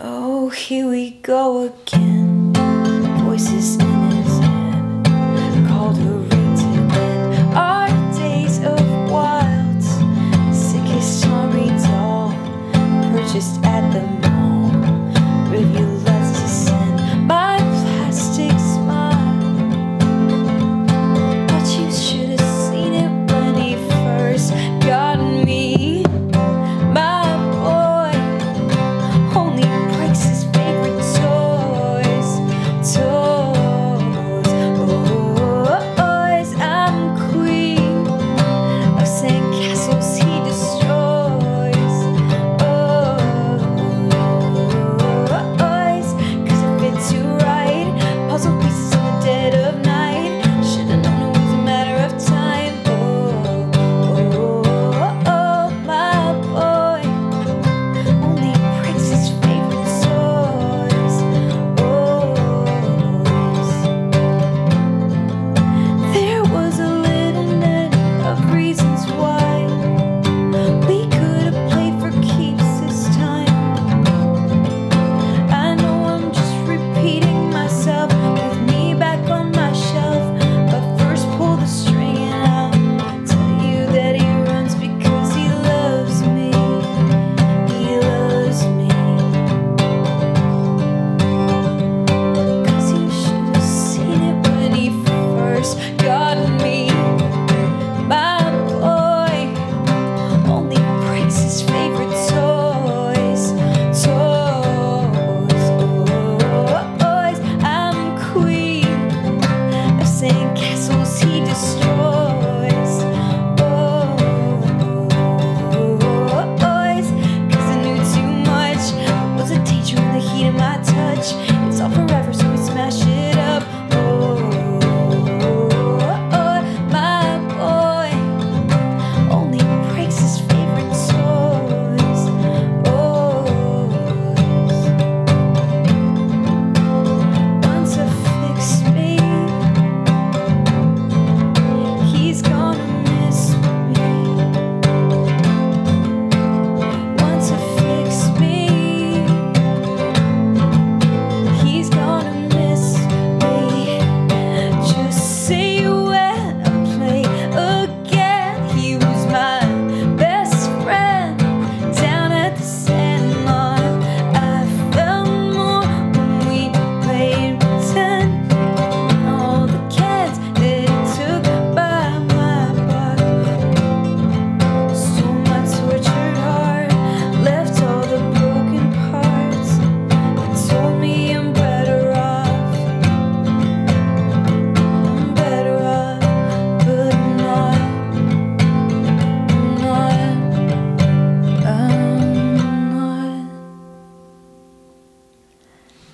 Oh, here we go again. Voices in his head called her ring to end our days of wilds. Sickest sorry doll purchased at the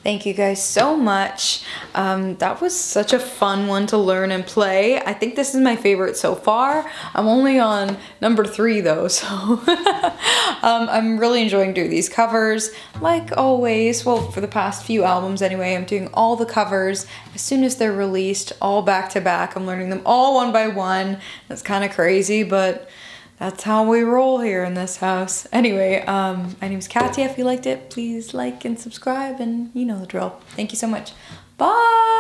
Thank you guys so much. Um, that was such a fun one to learn and play. I think this is my favorite so far. I'm only on number three though, so um, I'm really enjoying doing these covers. Like always, well, for the past few albums anyway, I'm doing all the covers as soon as they're released, all back to back. I'm learning them all one by one. That's kind of crazy, but that's how we roll here in this house. Anyway, um, my name is Katia. If you liked it, please like and subscribe, and you know the drill. Thank you so much. Bye.